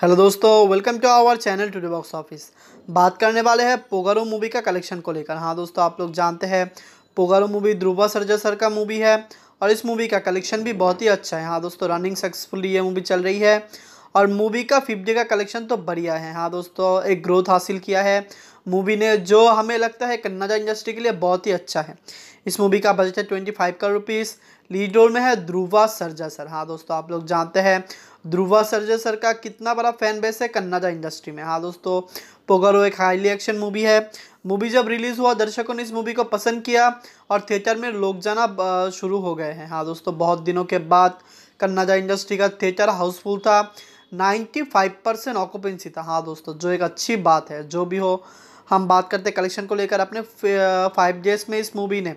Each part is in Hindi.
हेलो दोस्तों welcome to our channel today box office बात करने वाले हैं पोगारो मूवी का कलेक्शन को लेकर। हाँ दोस्तों, आप लोग जानते हैं, पोगारो मूवी ध्रुवा सरजा सर का मूवी है, और इस मूवी का कलेक्शन भी बहुत ही अच्छा है। हाँ दोस्तों रनिंग सक्सेसफुली ये मूवी चल रही है। और मूवी का फिफ्थ डे का कलेक्शन तो बढ़िया है। हाँ दोस्तों, एक ग्रोथ हासिल किया है। मूवी ने जो हमें लगता है कन्नाजा इंडस्ट्री के लिए बहुत ही अच्छा है। इस मूवी का बजट है twenty five crore rupees lead role में है ध्रुवा सरजा सर। हाँ दोस्तों, आप लोग जानते हैं ध्रुवा सरजा सर का कितना बड़ा फ़ैन बेस है कन्नाजा इंडस्ट्री में। हाँ दोस्तों पोगरो एक हाईली एक्शन मूवी है। मूवी जब रिलीज़ हुआ, दर्शकों ने इस मूवी को पसंद किया और थिएटर में लोग जाना शुरू हो गए हैं। हाँ दोस्तों, बहुत दिनों के बाद कन्नाजा इंडस्ट्री का थिएटर हाउसफुल था। नाइन्टी फाइव परसेंट ऑक्यूपेंसी था। हाँ दोस्तों, जो एक अच्छी बात है, जो भी हो, हम बात करते कलेक्शन को लेकर अपने फाइव डेज़ में इस मूवी ने।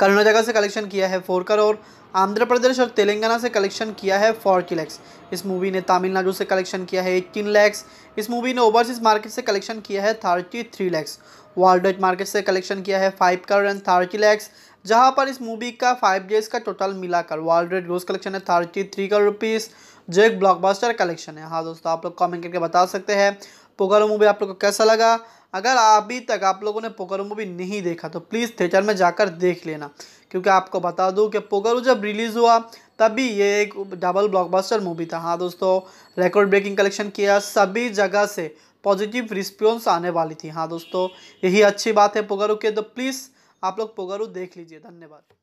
करोना जगह से कलेक्शन किया है फोर करोड़ आंध्र प्रदेश और तेलंगाना से कलेक्शन किया है फोर्टी लैक्स इस मूवी ने तमिलनाडु से कलेक्शन किया है एट्टीन लैक्स इस मूवी ने ओवरसीज मार्केट से कलेक्शन किया है thirty three lakhs world wide market से कलेक्शन किया है five crore and thirty lakhs जहाँ पर इस मूवी का फाइव डेज़ का टोटल मिलाकर वर्ल्ड वाइड ग्रोस कलेक्शन है थर्टी थ्री करोड़ रुपीज़ जो एक ब्लॉकबस्टर कलेक्शन है। हाँ दोस्तों, आप लोग कमेंट करके बता सकते हैं। पोगरो मूवी आप लोग को कैसा लगा? अगर अभी तक आप लोगों ने पोगरो मूवी नहीं देखा तो प्लीज़ थिएटर में जाकर देख लेना। क्योंकि आपको बता दूँ कि पोगरो जब रिलीज़ हुआ, तभी ये एक डबल ब्लॉकबस्टर मूवी था। हाँ दोस्तों रिकॉर्ड ब्रेकिंग कलेक्शन किया, सभी जगह से पॉजिटिव रिस्पॉन्स आने वाली थी। हाँ दोस्तों, यही अच्छी बात है पोगरो के तो प्लीज़ आप लोग पोगरो देख लीजिए। धन्यवाद।